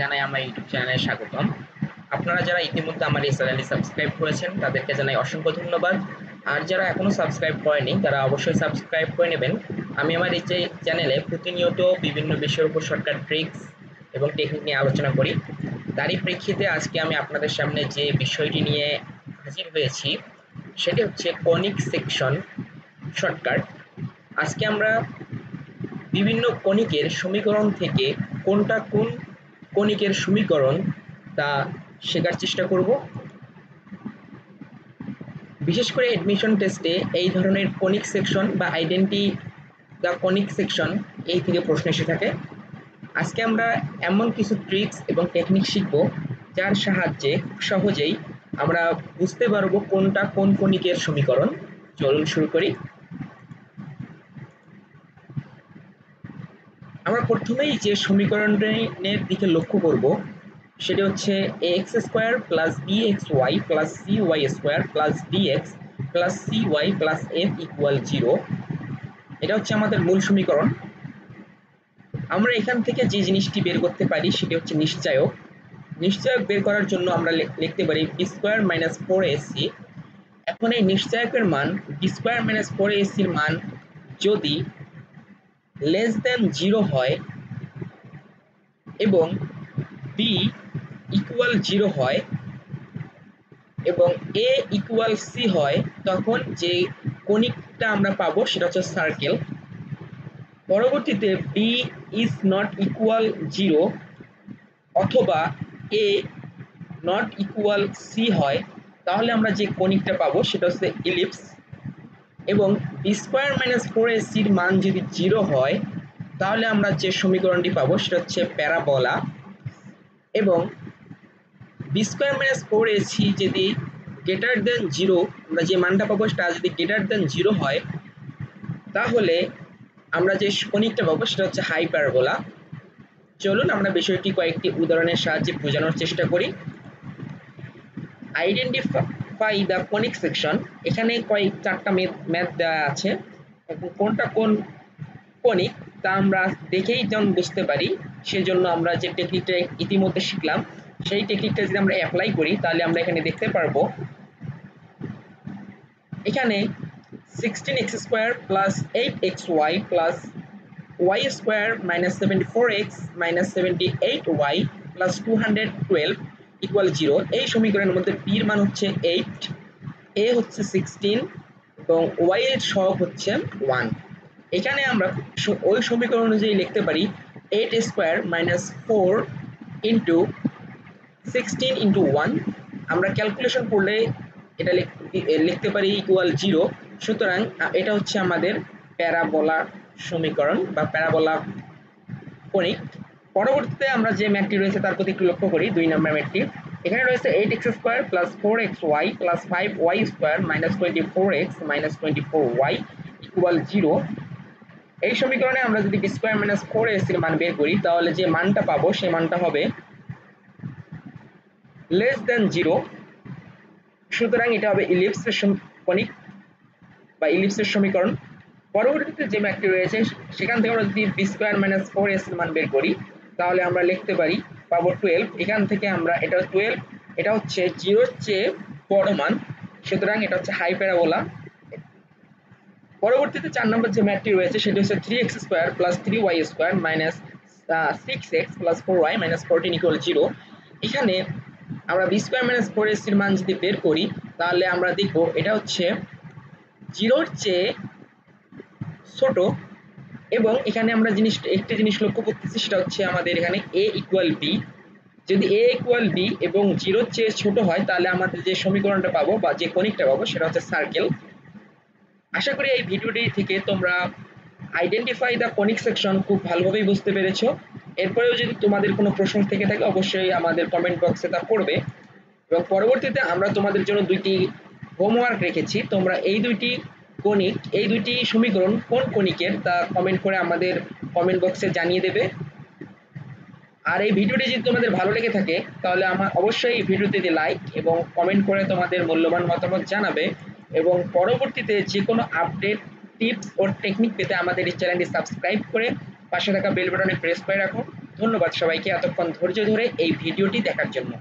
জানাই আমার ইউটিউব চ্যানেলে স্বাগতম। আপনারা যারা ইতিমধ্যে আমার এই চ্যানেলটি সাবস্ক্রাইব করেছেন, তাদেরকে জানাই অসংখ্য ধন্যবাদ। আর যারা এখনও সাবস্ক্রাইব করেনি, তারা অবশ্যই সাবস্ক্রাইব করে নেবেন। আমি আমার এই যে চ্যানেলে প্রতিনিয়ত বিভিন্ন বিষয়ের উপর শর্টকাট ট্রিক্স এবং টেকনিক নিয়ে আলোচনা করি, তারই প্রেক্ষিতে আজকে আমি আপনাদের সামনে যে বিষয়টি নিয়ে হাজির হয়েছি, সেটি হচ্ছে কনিক সেকশন শর্টকাট। আজকে আমরা বিভিন্ন কণিকের সমীকরণ থেকে কোনটা কোন কণিকের সমীকরণ, তা শেখার চেষ্টা করব। বিশেষ করে অ্যাডমিশন টেস্টে এই ধরনের কনিক সেকশন বা আইডেন্টি দ্য কনিক সেকশন এই থেকে প্রশ্ন এসে থাকে। আজকে আমরা এমন কিছু ট্রিক্স এবং টেকনিক শিখব, যার সাহায্যে সহজেই আমরা বুঝতে পারব কোনটা কোন কণিকের সমীকরণ। চলুন শুরু করি। আমরা প্রথমেই যে সমীকরণের দিকে লক্ষ্য করব, সেটা হচ্ছে A X square plus B X Y plus C Y square plus D X plus C Y plus F equal zero এটা হচ্ছে আমাদের মূল সমীকরণ। আমরা এখান থেকে যে জিনিসটি বের করতে পারি, সেটি হচ্ছে নিশ্চয়ক। নিশ্চয়ক বের করার জন্য আমরা লিখতে পারি B square minus four AC এখন এই নিশ্চয়কের মান বি স্কোয়ার মাইনাস ফোর এসির মান যদি লেস দেন জিরো হয় এবং বি ইকুয়াল জিরো হয় এবং এ ইকুয়াল সি হয়, তখন যে কণিকটা আমরা পাবো সেটা হচ্ছে সার্কেল পরবর্তীতে B is not equal zero অথবা এ নট ইকুয়াল সি হয়, তাহলে আমরা যে কণিকটা পাবো সেটা হচ্ছে ইলিপস এবং স্কোয়ার মাইনাস ফোর এ সির মান যদি জিরো হয়, তাহলে আমরা যে সমীকরণটি পাবো সেটা হচ্ছে প্যারাবলা এবং B square minus four A C যদি গ্রেটার দেন জিরো আমরা যে মানটা পাবো সেটা যদি গ্রেটার দেন জিরো হয়, তাহলে আমরা যে কণিকটা পাবো সেটা হচ্ছে হাই প্যারাবোলা চলুন আমরা বিষয়টি কয়েকটি উদাহরণের সাহায্যে বোঝানোর চেষ্টা করি। আইডেন্টিফাই দ্য কনিক সেকশন এখানে কয়েক চারটা ম্যাথ দেওয়া আছে। কোনটা কোন কনিক তা আমরা দেখেই যেমন বুঝতে পারি। সেজন্য আমরা যে টেকনিকটা ইতিমধ্যে শিখলাম, সেই টেকনিকটা যদি আমরা অ্যাপ্লাই করি, তাহলে আমরা এখানে দেখতে পারব। এখানে sixteen X square plus eight X Y plus Y square minus seventy four X minus seventy eight Y plus two hundred twelve equal zero এই সমীকরণের মধ্যে বির মান হচ্ছে এইট এ হচ্ছে সিক্সটিন এবং ওয়াই এর সহগ হচ্ছে ওয়ান এখানে আমরা ওই সমীকরণ অনুযায়ী লিখতে পারি eight square minus four into sixteen into one আমরা ক্যালকুলেশন করলে এটা লিখতে পারি ইকুয়াল জিরো সুতরাং এটা হচ্ছে আমাদের প্যারাবোলা সমীকরণ বা প্যারাবোলা কণিক পরবর্তীতে আমরা যে ম্যাটটি রয়েছে তার প্রতি একটু লক্ষ্য করি, দুই নম্বর ম্যাটটি এখানে রয়েছে eight X square plus four X Y plus five Y square minus twenty four X minus twenty four Y equal zero এই সমীকরণে আমরা যদি B square minus four AC এর মান বের করি, তাহলে যে মানটা পাবো, সেই মানটা হবে লেস দেন জিরো সুতরাং এটা হবে ইলিপসের কণিক বা ইলিপসের সমীকরণ। পরবর্তীতে যে ম্যাটটি রয়েছে, সেখান থেকে আমরা যদি B square minus four AC এর মান বের করি তাহলে আমরা লিখতে পারি পাবো টুয়েলভ এখান থেকে আমরা, এটা টুয়েলভ এটা হচ্ছে জিরোর চেয়ে বড় মান। সুতরাং এটা হচ্ছে হাই প্যারাবোলা পরবর্তীতে চার নম্বর যে ম্যাটটি রয়েছে, সেটি হচ্ছে three X square plus three Y square minus six X plus four Y minus fourteen equal zero এখানে আমরা B square minus four AC এর মান যদি বের করি, তাহলে আমরা দেখব এটা হচ্ছে জিরোর চেয়ে ছোট এবং এখানে আমরা জিনিস, একটি জিনিস লক্ষ্য করতেছি, সেটা হচ্ছে আমাদের এখানে এ ইকুয়াল বি যদি এ ইকুয়াল বি এবং জিরোর চেয়ে ছোট হয়, তাহলে আমাদের যে সমীকরণটা পাবো বা যে কনিকটা পাবো, সেটা হচ্ছে সার্কেল আশা করি এই ভিডিওটি থেকে তোমরা আইডেন্টিফাই দ্য কনিক সেকশন খুব ভালোভাবেই বুঝতে পেরেছ। এরপরেও যদি তোমাদের কোনো প্রশ্ন থেকে থাকে, অবশ্যই আমাদের কমেন্ট বক্সে তা পড়বে। এবং পরবর্তীতে আমরা তোমাদের জন্য দুইটি হোমওয়ার্ক রেখেছি। তোমরা এই দুইটি কণিক, এই দুইটি সমীকরণ কোন কণিকের তা কমেন্ট করে আমাদের কমেন্ট বক্সে জানিয়ে দেবে। আর এই ভিডিওটি যদি তোমাদের ভালো লেগে থাকে, তাহলে আমার অবশ্যই এই ভিডিওতে লাইক এবং কমেন্ট করে তোমাদের মূল্যবান মতামত জানাবে এবং পরবর্তীতে যে কোনো আপডেট টিপস ও টেকনিক পেতে আমাদের এই চ্যানেলটি সাবস্ক্রাইব করে পাশে থাকা বেল বাটনে প্রেস করে রাখো। ধন্যবাদ সবাইকে এতক্ষণ ধৈর্য ধরে এই ভিডিওটি দেখার জন্য।